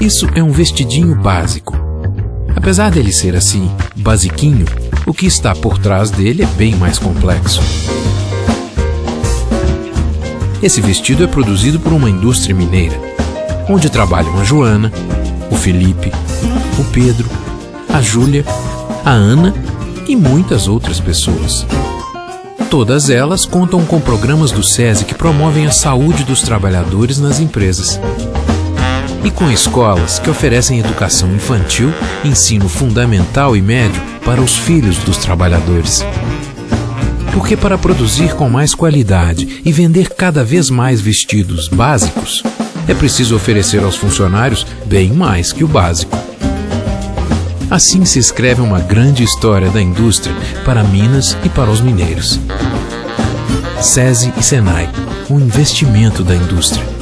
Isso é um vestidinho básico. Apesar dele ser assim, basiquinho, o que está por trás dele é bem mais complexo. Esse vestido é produzido por uma indústria mineira, onde trabalham a Joana, o Felipe, o Pedro, a Júlia, a Ana e muitas outras pessoas. Todas elas contam com programas do SESI que promovem a saúde dos trabalhadores nas empresas. E com escolas que oferecem educação infantil, ensino fundamental e médio para os filhos dos trabalhadores. Porque para produzir com mais qualidade e vender cada vez mais vestidos básicos, é preciso oferecer aos funcionários bem mais que o básico. Assim se escreve uma grande história da indústria para Minas e para os mineiros. SESI e SENAI, um investimento da indústria.